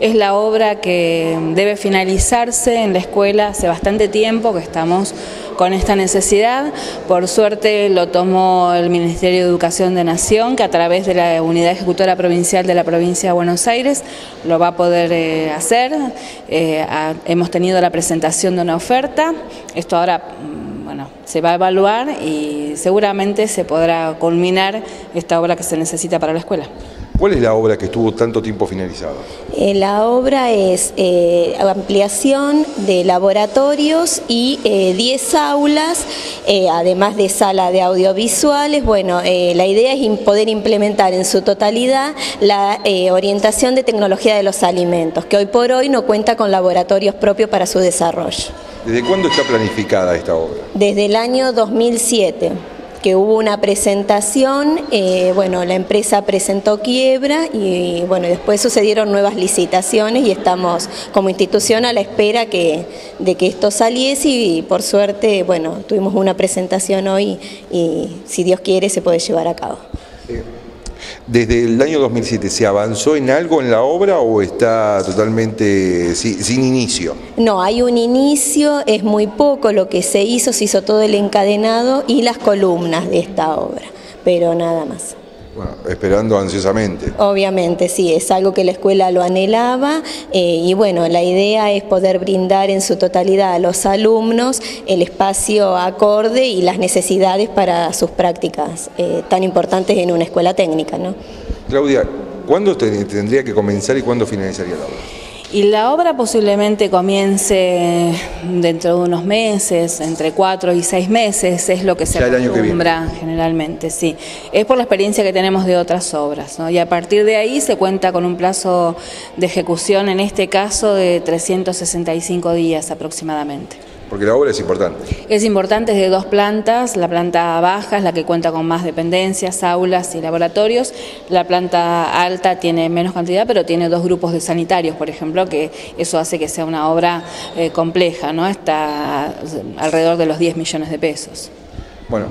Es la obra que debe finalizarse en la escuela hace bastante tiempo que estamos con esta necesidad. Por suerte lo tomó el Ministerio de Educación de Nación, que a través de la Unidad Ejecutora Provincial de la Provincia de Buenos Aires lo va a poder eh, hacer. Eh, hemos tenido la presentación de una oferta. Esto ahora mm, bueno, se va a evaluar y seguramente se podrá culminar esta obra que se necesita para la escuela. ¿Cuál es la obra que estuvo tanto tiempo finalizada? Eh, la obra es eh, ampliación de laboratorios y 10 eh, aulas, además de sala de audiovisuales. Bueno, la idea es poder implementar en su totalidad la orientación de tecnología de los alimentos, que hoy por hoy no cuenta con laboratorios propios para su desarrollo. ¿Desde cuándo está planificada esta obra? Desde el año 2007 que hubo una presentación, eh, bueno, la empresa presentó quiebra y bueno, después sucedieron nuevas licitaciones y estamos como institución a la espera que, de que esto saliese y por suerte, bueno, tuvimos una presentación hoy y si Dios quiere se puede llevar a cabo. Desde el año 2007, ¿se avanzó en algo en la obra o está totalmente sin, inicio? No, hay un inicio, es muy poco lo que se hizo, se hizo todo el encadenado y las columnas de esta obra, pero nada más. Bueno, esperando ansiosamente. Obviamente, sí, es algo que la escuela lo anhelaba eh, y bueno, la idea es poder brindar en su totalidad a los alumnos el espacio acorde y las necesidades para sus prácticas eh, tan importantes en una escuela técnica. ¿no? Claudia, ¿cuándo tendría que comenzar y cuándo finalizaría la obra? Y la obra posiblemente comience dentro de unos meses, entre cuatro y seis meses, es lo que se acostumbra generalmente, sí. Es por la experiencia que tenemos de otras obras, ¿no? Y a partir de ahí se cuenta con un plazo de ejecución, en este caso, de 365 días aproximadamente. Porque la obra es importante. Es importante, es de dos plantas. La planta baja es la que cuenta con más dependencias, aulas y laboratorios. La planta alta tiene menos cantidad, pero tiene dos grupos de sanitarios, por ejemplo, que eso hace que sea una obra eh, compleja, ¿no? Está alrededor de los 10 millones de pesos. Bueno,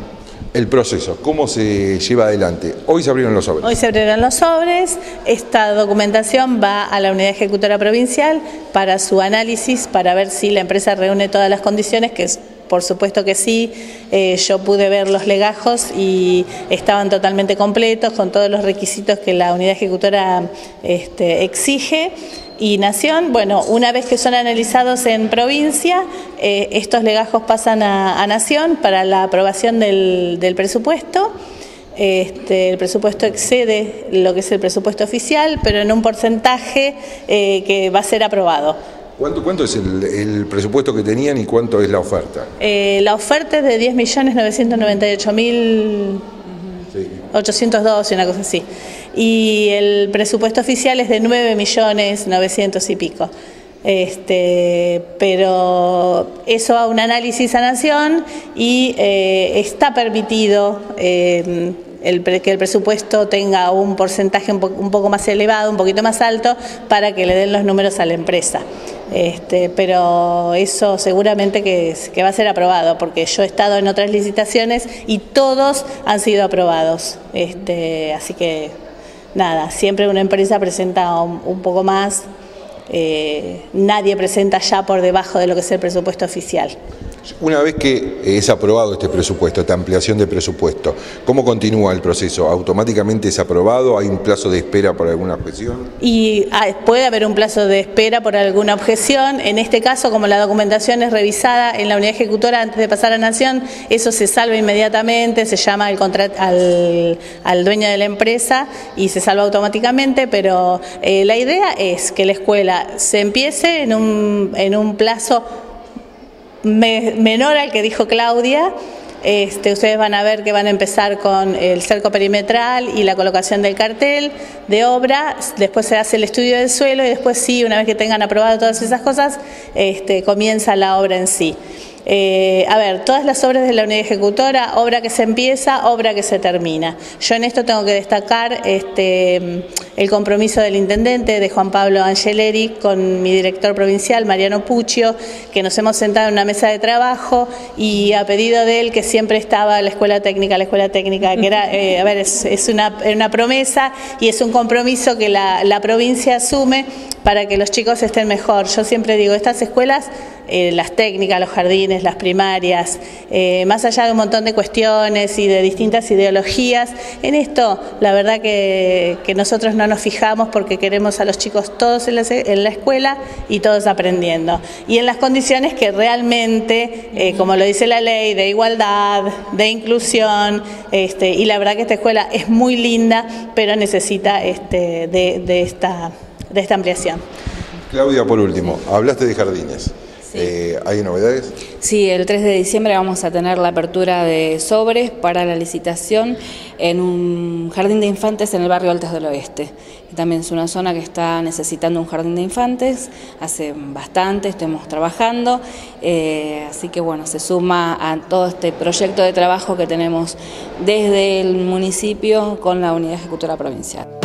el proceso, cómo se lleva adelante. Hoy se abrieron los sobres. Hoy se abrieron los sobres, esta documentación va a la unidad ejecutora provincial para su análisis, para ver si la empresa reúne todas las condiciones, que por supuesto que sí, eh, yo pude ver los legajos y estaban totalmente completos con todos los requisitos que la unidad ejecutora este, exige y Nación, bueno, una vez que son analizados en provincia, eh, estos legajos pasan a, Nación para la aprobación del, presupuesto. Este, el presupuesto excede lo que es el presupuesto oficial, pero en un porcentaje eh, que va a ser aprobado. ¿Cuánto, cuánto es el, presupuesto que tenían y cuánto es la oferta? Eh, la oferta es de 10.998.000... 802 y una cosa así. Y el presupuesto oficial es de 9 millones 900 y pico. Este, pero eso a un análisis a nación y eh, está permitido eh, el, que el presupuesto tenga un porcentaje un, un, poco más elevado, un poquito más alto, para que le den los números a la empresa. Este, pero eso seguramente que, va a ser aprobado, porque yo he estado en otras licitaciones y todos han sido aprobados. Este, así que nada, siempre una empresa presenta un, poco más, eh, nadie presenta ya por debajo de lo que es el presupuesto oficial. Una vez que es aprobado este presupuesto, esta ampliación de presupuesto, ¿cómo continúa el proceso? ¿Automáticamente es aprobado? ¿Hay un plazo de espera por alguna objeción? Y ah, puede haber un plazo de espera por alguna objeción. En este caso, como la documentación es revisada en la unidad ejecutora antes de pasar a Nación, eso se salva inmediatamente, se llama al, al, dueño de la empresa y se salva automáticamente, pero eh, la idea es que la escuela se empiece en un, en un plazo menor al que dijo Claudia. Este, ustedes van a ver que van a empezar con el cerco perimetral y la colocación del cartel de obra, después se hace el estudio del suelo y después sí, una vez que tengan aprobado todas esas cosas, este, comienza la obra en sí. Eh, a ver, todas las obras de la unidad ejecutora, obra que se empieza, obra que se termina. Yo en esto tengo que destacar este, el compromiso del intendente, de Juan Pablo Angeleri, con mi director provincial, Mariano Puccio, que nos hemos sentado en una mesa de trabajo y a pedido de él, que siempre estaba la escuela técnica, la escuela técnica, que era, eh, a ver, es, una, una, promesa y es un compromiso que la, la provincia asume para que los chicos estén mejor. Yo siempre digo, estas escuelas eh, las técnicas, los jardines, las primarias, eh, más allá de un montón de cuestiones y de distintas ideologías, en esto la verdad que, nosotros no nos fijamos porque queremos a los chicos todos en la, escuela y todos aprendiendo. Y en las condiciones que realmente, eh, como lo dice la ley, de igualdad, de inclusión, este, y la verdad que esta escuela es muy linda, pero necesita este, esta, de esta ampliación. Claudia, por último, hablaste de jardines. Eh, ¿Hay novedades? Sí, el 3 de diciembre vamos a tener la apertura de sobres para la licitación en un jardín de infantes en el barrio Altos del Oeste. también es una zona que está necesitando un jardín de infantes, hace bastante estamos trabajando, eh, así que bueno, se suma a todo este proyecto de trabajo que tenemos desde el municipio con la Unidad Ejecutora Provincial.